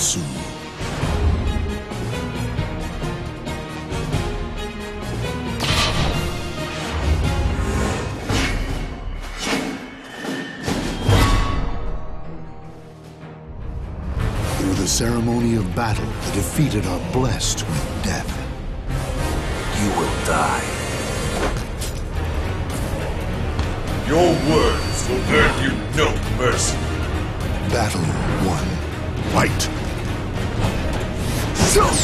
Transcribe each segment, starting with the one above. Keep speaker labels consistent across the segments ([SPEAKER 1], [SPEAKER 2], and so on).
[SPEAKER 1] Natsu. Through the ceremony of battle, the defeated are blessed with death.
[SPEAKER 2] You will die.
[SPEAKER 3] Your words will earn you no mercy.
[SPEAKER 1] Battle one. Fight! Even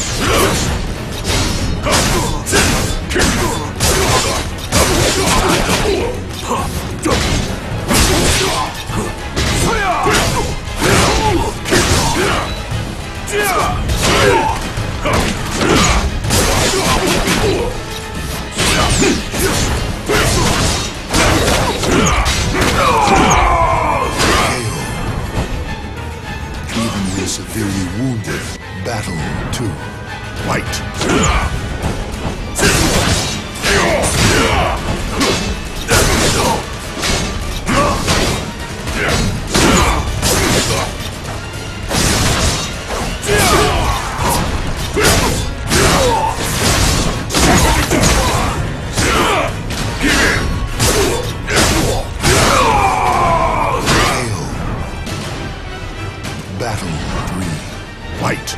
[SPEAKER 1] Fight!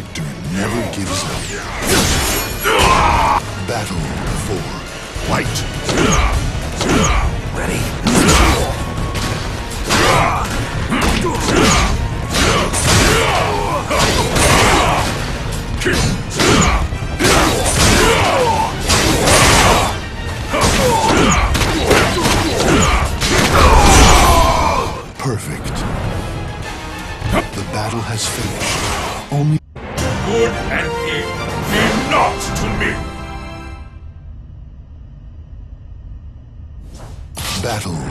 [SPEAKER 1] Victor never gives up. Battle four. Fight!
[SPEAKER 2] Ready?
[SPEAKER 1] Perfect. The battle has finished. Only
[SPEAKER 3] Good and evil mean naught to me.
[SPEAKER 1] battle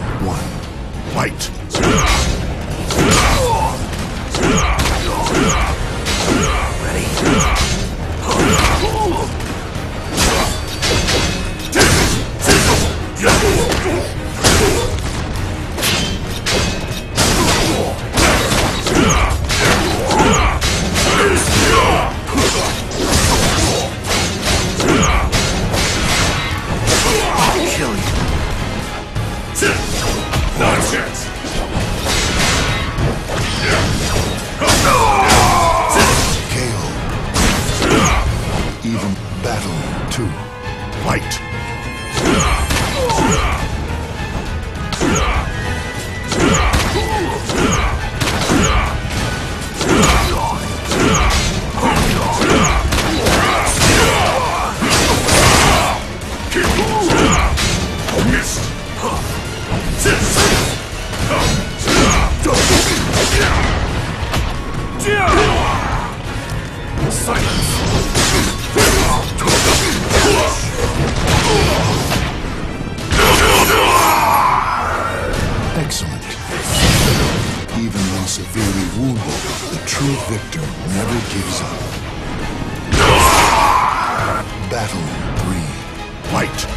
[SPEAKER 1] Fight!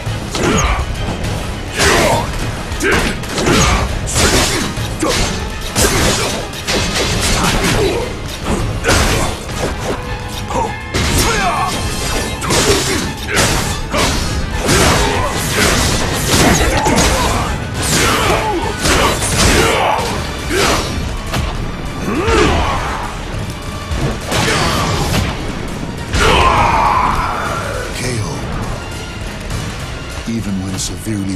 [SPEAKER 1] the only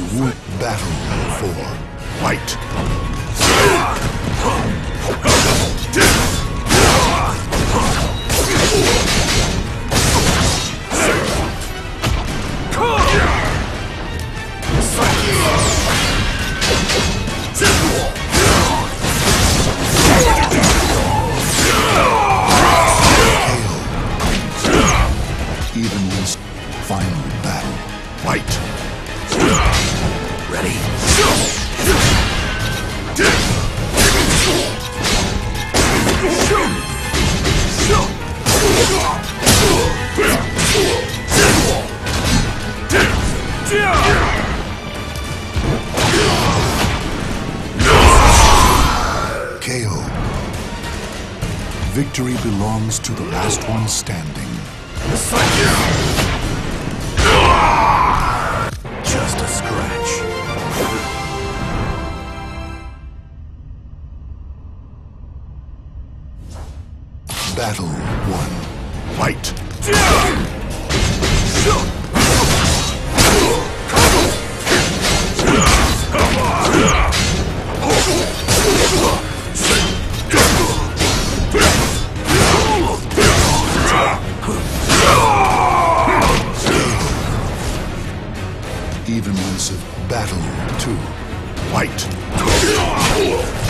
[SPEAKER 1] battle for white. Even this final battle, white. Fight! KO. Victory belongs to the last one standing.
[SPEAKER 2] Just a scratch.
[SPEAKER 1] Battle one. Fight. Even once of battle two. Fight.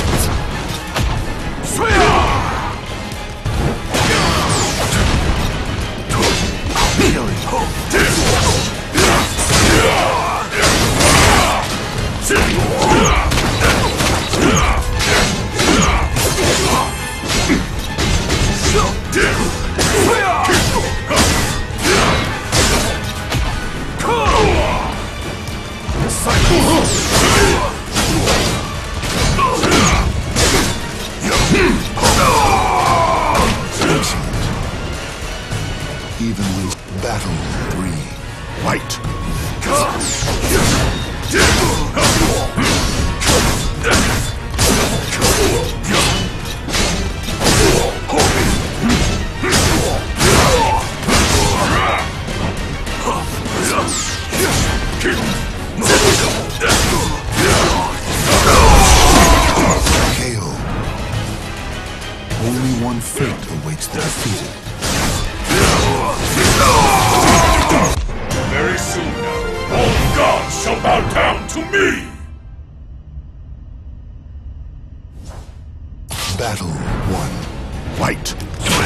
[SPEAKER 1] Even with battle three. Fight. KO. Only one fate awaits the defeated.
[SPEAKER 3] Shall bow down to me!
[SPEAKER 1] Battle one. Fight.
[SPEAKER 3] Give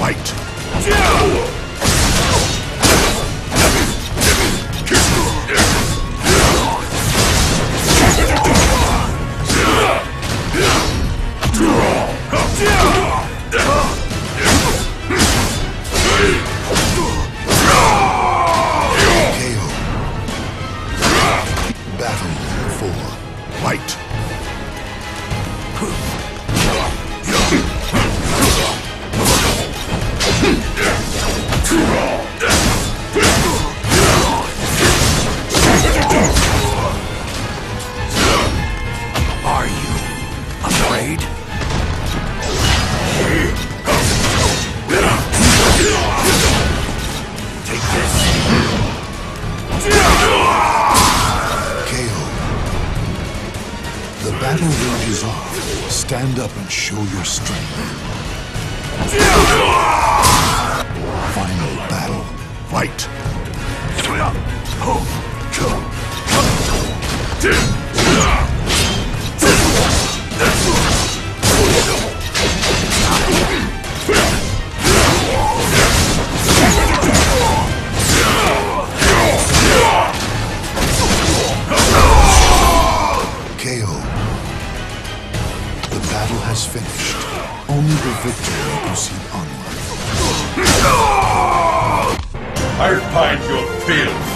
[SPEAKER 1] Fight.
[SPEAKER 2] Afraid? Take this.
[SPEAKER 1] KO. The battle rages on. Stand up and show your strength. Final battle. Fight. KO. Only the victor will proceed onward.
[SPEAKER 3] I find your amusing.